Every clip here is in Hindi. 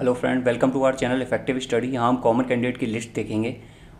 Hello friend, welcome to our channel effective study. यहाँ हम कॉमन कैंडिडेट की लिस्ट देखेंगे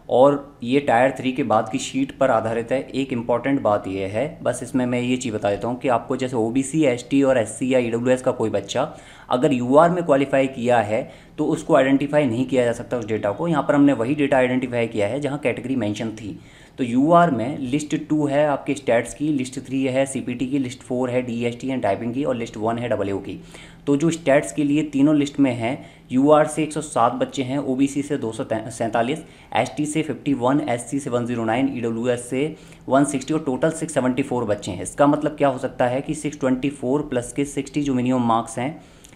और ये टायर थ्री के बाद की शीट पर आधारित है। एक इंपॉर्टेंट बात ये है, बस इसमें मैं ये चीज़ बता देता हूँ कि आपको जैसे O B C S T और एस सी या ई डब्ल्यू एस का कोई बच्चा अगर यू आर में क्वालिफाई किया है तो उसको आइडेंटिफाई नहीं किया जा सकता उस डेटा को। यहाँ पर हमने वही डेटा आइडेंटिफाई किया है जहाँ कैटेगरी मैंशन थी। तो यू आर में लिस्ट टू है आपके स्टैट्स की लिस्ट थ्री है सी पी टी की लिस्ट फोर है D S T and typing की और लिस्ट वन है डबल की। तो जो स्टैट्स के लिए तीनों लिस्ट में हैं यू आर से 107 बच्चे हैं ओ बी सी से दो सौ सैंतालीस एस टी से 51 एस सी से 109 ई डब्ल्यू एस से 160 और टोटल 674 बच्चे हैं। इसका मतलब क्या हो सकता है कि 624 प्लस के 60 जो मिनिमम मार्क्स हैं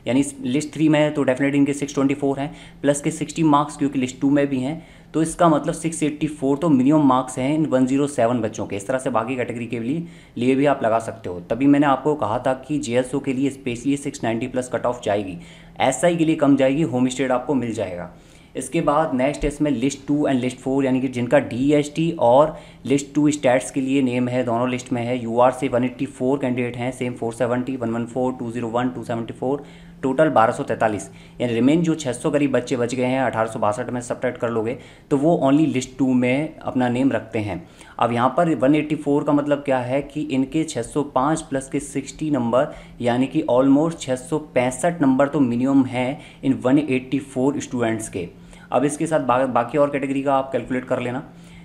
यानी लिस्ट थ्री में है तो डेफिनेटली इनके सिक्स ट्वेंटी फोर हैं प्लस के सिक्सटी मार्क्स क्योंकि लिस्ट टू में भी हैं तो इसका मतलब सिक्स एट्टी फोर तो मिनिमम मार्क्स हैं इन वन ज़ीरो सेवन बच्चों के। इस तरह से बाकी कैटेगरी के लिए लिए भी आप लगा सकते हो। तभी मैंने आपको कहा था कि जे के लिए specially six ninety plus cut off जाएगी एस के लिए कम जाएगी होम स्टेट आपको मिल जाएगा। इसके बाद नेक्स्ट इसमें list two and list four यानी कि जिनका डी और लिस्ट टू स्टैट्स के लिए नेम है, दोनों लिस्ट में है। यू आर से वन एट्टी फोर कैंडिडेट हैं same four seventy one one four two zero one two seventy four total बारह सौ तैंतालीस। यानी रिमेन जो छः सौ करीब बच्चे बच गए हैं, अठारह सौ बासठ में सब कर लोगे तो वो ओनली लिस्ट टू में अपना नेम रखते हैं। अब यहाँ पर 184 का मतलब क्या है कि इनके 605 प्लस के 60 नंबर यानी कि ऑलमोस्ट छः सौ पैंसठ नंबर तो मिनिमम है इन 184 स्टूडेंट्स के। अब इसके साथ बा, बाकी और कैटेगरी का आप कैलकुलेट कर लेना।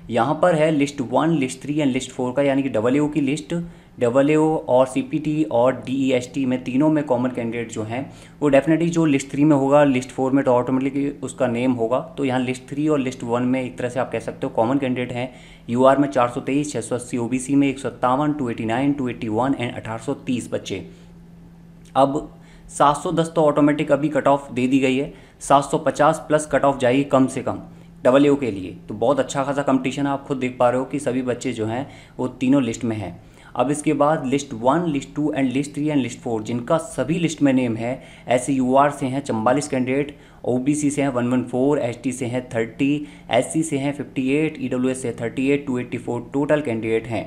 यहाँ पर है list one list three and list four का यानी कि डबल की लिस्ट। डबल और सीपीटी और डी में तीनों में कॉमन कैंडिडेट जो हैं वो डेफिनेटली जो लिस्ट थ्री में होगा लिस्ट फोर में तो ऑटोमेटिकली उसका नेम होगा। तो यहाँ लिस्ट थ्री और लिस्ट वन में एक तरह से आप कह सकते हो कॉमन कैंडिडेट हैं। यू आर में चार सौ तेईस छः सौ अस्सी ओ बी सी में एक सौ सत्तावन two eighty nine two eighty one and अठारह सौ तीस बच्चे। अब 710 तो ऑटोमेटिक अभी कट ऑफ़ दे दी गई है। 750 प्लस कट ऑफ़ जाएगी कम से कम डबल यू के लिए। तो बहुत अच्छा खासा कंपटीशन है आप खुद देख पा रहे हो कि सभी बच्चे जो हैं, वो तीनों लिस्ट में हैं। अब इसके बाद list one list two and list three and list four जिनका सभी लिस्ट में नेम है, ऐसे यू आर से हैं चंबालीस कैंडिडेट ओ बी सी से हैं one one four S T से हैं थर्टी एस सी से हैं fifty eight E W S से thirty eight two eighty four total candidate हैं।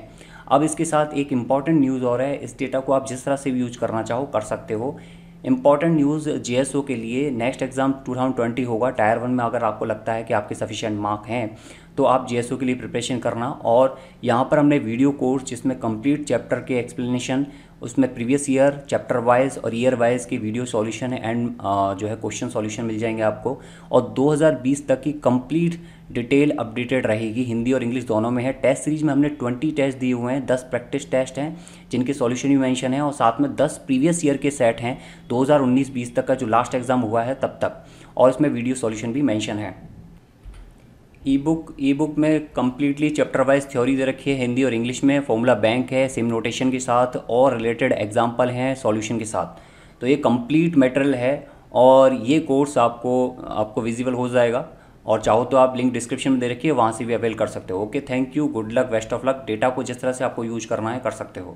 अब इसके साथ एक इंपॉर्टेंट न्यूज़ और है, इस डेटा को आप जिस तरह से भी यूज़ करना चाहो, कर सकते हो। इंपॉर्टेंट न्यूज़ जे के लिए नेक्स्ट एग्ज़ाम 2020 होगा। टायर वन में अगर आपको लगता है कि आपके सफिशेंट मार्क हैं तो आप जे के लिए प्रिपरेशन करना। और यहाँ पर हमने वीडियो कोर्स जिसमें कंप्लीट चैप्टर के एक्सप्लेनेशन उसमें प्रीवियस ईयर चैप्टर वाइज और ईयर वाइज की वीडियो सॉल्यूशन एंड जो है क्वेश्चन सॉल्यूशन मिल जाएँगे आपको। और 2020 तक की कंप्लीट डिटेल अपडेटेड रहेगी। हिंदी और इंग्लिश दोनों में है। टेस्ट सीरीज़ में हमने 20 टेस्ट दिए हुए हैं 10 प्रैक्टिस टेस्ट हैं, जिनके सॉल्यूशन भी मेंशन है और साथ में 10 प्रीवियस ईयर के सेट हैं 2019-20 तक का जो लास्ट एग्ज़ाम हुआ है तब तक। और इसमें वीडियो सॉल्यूशन भी मैंशन है। ई बुक ई बुक में कम्प्लीटली चैप्टर वाइज थ्योरी दे रखी है हिंदी और इंग्लिश में फॉर्मूला बैंक है सेम नोटेशन के साथ और रिलेटेड एग्ज़ाम्पल हैं सॉल्यूशन के साथ। तो ये कंप्लीट मटेरियल है और ये कोर्स आपको आपको विजिबल हो जाएगा। और चाहो तो आप लिंक डिस्क्रिप्शन में दे रखिए वहाँ से भी अवेल कर सकते हो। Okay thank you good luck best of luck data को जिस तरह से आपको यूज़ करना है, कर सकते हो।